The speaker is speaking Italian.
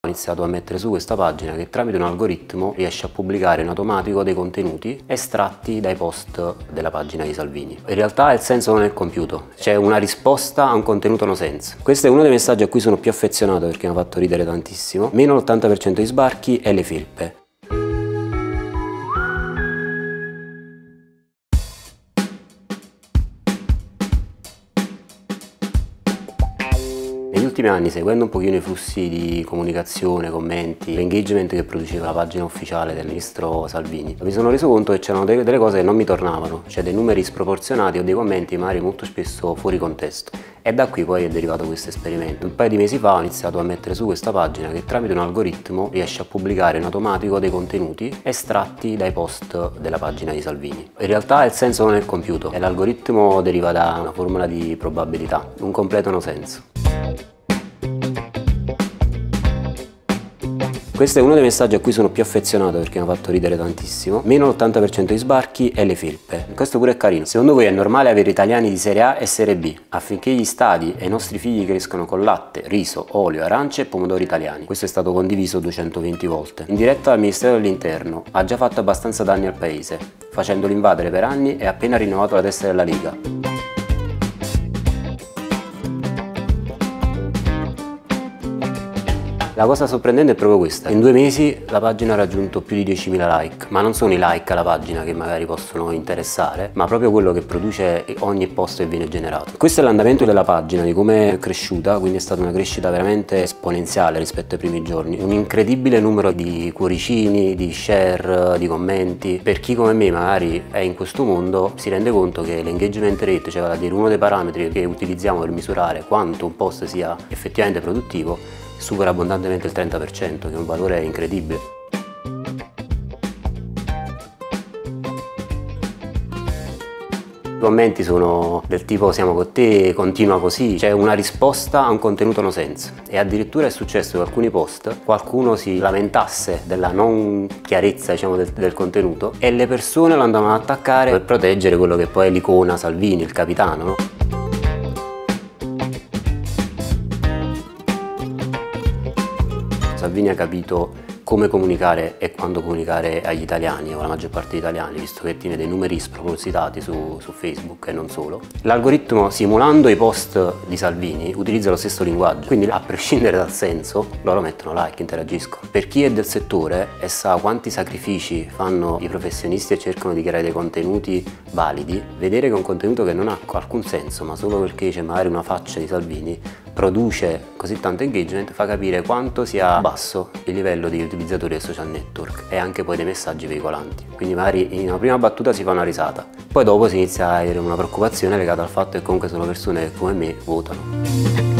Ho iniziato a mettere su questa pagina che tramite un algoritmo riesce a pubblicare in automatico dei contenuti estratti dai post della pagina di Salvini. In realtà il senso non è compiuto, c'è una risposta a un contenuto no sense. Questo è uno dei messaggi a cui sono più affezionato perché mi ha fatto ridere tantissimo. Meno l'80% di sbarchi e le felpe. Negli ultimi anni, seguendo un pochino i flussi di comunicazione, commenti, l'engagement che produceva la pagina ufficiale del ministro Salvini, mi sono reso conto che c'erano delle cose che non mi tornavano, cioè dei numeri sproporzionati o dei commenti magari molto spesso fuori contesto. E da qui poi è derivato questo esperimento. Un paio di mesi fa ho iniziato a mettere su questa pagina che tramite un algoritmo riesce a pubblicare in automatico dei contenuti estratti dai post della pagina di Salvini. In realtà il senso non è compiuto e l'algoritmo deriva da una formula di probabilità, un completo no senso. Questo è uno dei messaggi a cui sono più affezionato perché mi ha fatto ridere tantissimo. Meno l'80% di sbarchi e le felpe. Questo pure è carino. Secondo voi è normale avere italiani di serie A e serie B affinché gli stadi e i nostri figli crescano con latte, riso, olio, arance e pomodori italiani? Questo è stato condiviso 220 volte. In diretta dal Ministero dell'Interno ha già fatto abbastanza danni al paese, facendolo invadere per anni e appena rinnovato la testa della Lega. La cosa sorprendente è proprio questa, in due mesi la pagina ha raggiunto più di 10.000 like, ma non sono i like alla pagina che magari possono interessare, ma proprio quello che produce ogni post che viene generato. Questo è l'andamento della pagina, di come è cresciuta, quindi è stata una crescita veramente esponenziale rispetto ai primi giorni, un incredibile numero di cuoricini, di share, di commenti. Per chi come me magari è in questo mondo si rende conto che l'engagement rate, cioè vale a dire uno dei parametri che utilizziamo per misurare quanto un post sia effettivamente produttivo, supera abbondantemente il 30%, che è un valore incredibile. I commenti sono del tipo siamo con te, continua così, c'è una risposta a un contenuto no sense e addirittura è successo che alcuni post qualcuno si lamentasse della non chiarezza diciamo, del, del, contenuto e le persone lo andavano ad attaccare per proteggere quello che poi è l'icona Salvini, il capitano. No? Salvini ha capito come comunicare e quando comunicare agli italiani o alla maggior parte degli italiani, visto che tiene dei numeri spropositati su, su, Facebook e non solo. L'algoritmo, simulando i post di Salvini, utilizza lo stesso linguaggio, quindi a prescindere dal senso, loro mettono like, interagiscono. Per chi è del settore e sa quanti sacrifici fanno i professionisti e cercano di creare dei contenuti validi, vedere che un contenuto che non ha alcun senso, ma solo perché c'è magari una faccia di Salvini, produce così tanto engagement fa capire quanto sia basso il livello di utilizzatori del social network e anche poi dei messaggi veicolanti. Quindi magari in una prima battuta si fa una risata, poi dopo si inizia a avere una preoccupazione legata al fatto che comunque sono persone che come me votano.